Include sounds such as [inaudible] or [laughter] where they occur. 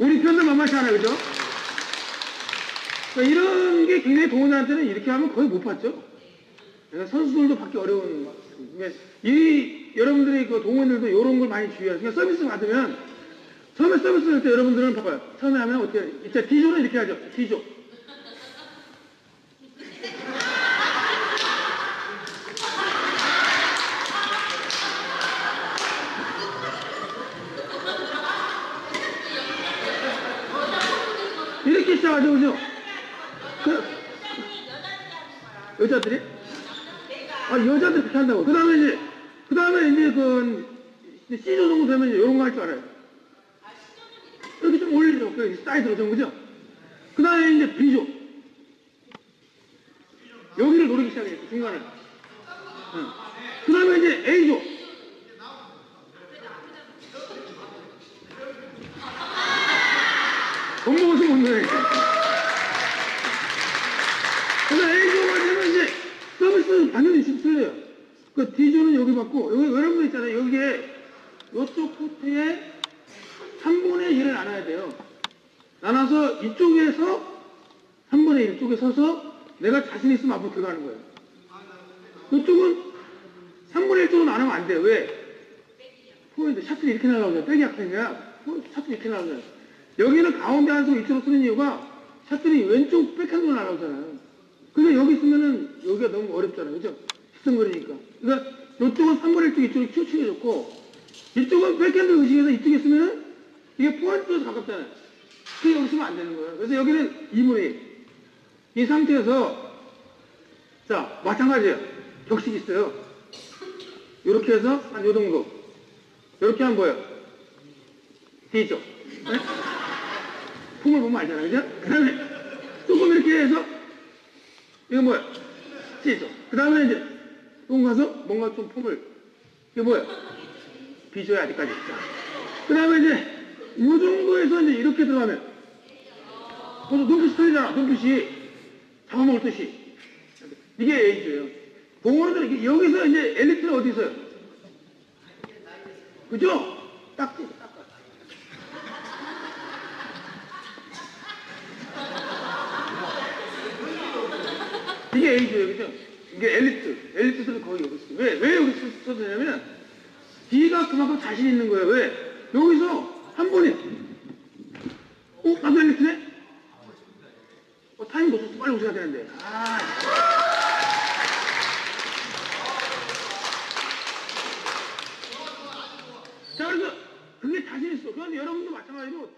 우리 편도 만만치 않아요, 그죠? 그러니까 이런 게 굉장히 동호자한테는 이렇게 하면 거의 못 봤죠? 그러니까 선수들도 받기 어려운. 막- 그러니까 이, 여러분들이 그 동호인들도 이런 걸 많이 주의해요. 그러니까 서비스 받으면, 처음에 서비스 할 때 여러분들은 봐봐요. 처음에 하면 어떻게? 이제 D조는 이렇게 하죠. D조. 이렇게 시작하죠, 그죠? 그, 여자들이? 아, 여자들 한다고. 그 다음에 이제, 그 다음에 이제 그, C조 정도 되면 이제 이런 거 할 줄 알아요. 이렇게 좀 올리죠. 그 사이드로 좀, 그죠? 그 다음에 이제 B조. 여기를 노리기 시작해요, 중간에. 응. 그 다음에 이제 A조. 돈 먹어서 못 넣어 요. 그래서 A조가 되면 이제 서비스 받는 위치 틀려요. 그 D조는 여기 받고, 여기 여러분들 있잖아요. 여기에 이쪽 코트에 3분의 1을 나눠야 돼요. 나눠서 이쪽에서 3분의 1 쪽에 서서 내가 자신 있으면 앞으로 들어가는 거예요. 이쪽은 3분의 1 쪽으로 나누면 안 돼요. 왜? 포인트, 샤틀이 이렇게 날아오잖아요. 빼기 약하니까 샤틀이 이렇게 날아오잖아요. 여기는 가운데 한쪽 이쪽으로 쓰는 이유가 샤틀이 왼쪽 백핸드로 날아오잖아요. 그래서 여기 있으면은 여기가 너무 어렵잖아요. 그죠? 시성거리니까. 그러니까 이쪽은 3분의 1쪽 이쪽이 치우치게 좋고 이쪽은 백핸드 의식에서 이쪽에 있으면은 이게 포인트에서 가깝잖아요. 그게 여기 있으면 안 되는 거예요. 그래서 여기는 2분의 1. 이 상태에서 자, 마찬가지예요. 격식 있어요. 이렇게 해서 한 요 정도. 이렇게 하면 뭐예요? D죠. 네? [laughs] 폼을 보면 알잖아요. 그죠? 그 다음에 이거 뭐야? C죠. 그 다음에 이제 조금 가서 뭔가 좀 폼을 이게 뭐야? B조야 아직까지. 그 다음에 이제 이 정도에서 이제 이렇게 들어가면 그래서 눈빛이 틀리잖아. 눈빛이 잡아먹을 듯이. 이게. 동호원들은 이게 여기서 이제 엘리트는 어디 있어요? 그죠? 딱, 이게 A조예요, 그죠? 이게 엘리트. 엘리트들은 거의 여기 있어요. 왜, 왜 여기 써드냐면, D가 그만큼 자신 있는 거예요. 왜? 여기서 한 번에, 어? 나도 엘리트네? 어, 타임 놓쳐서 빨리 오셔야 되는데. 아. 자, 그래서 그게 자신 있어. 그런데 여러분도 마찬가지로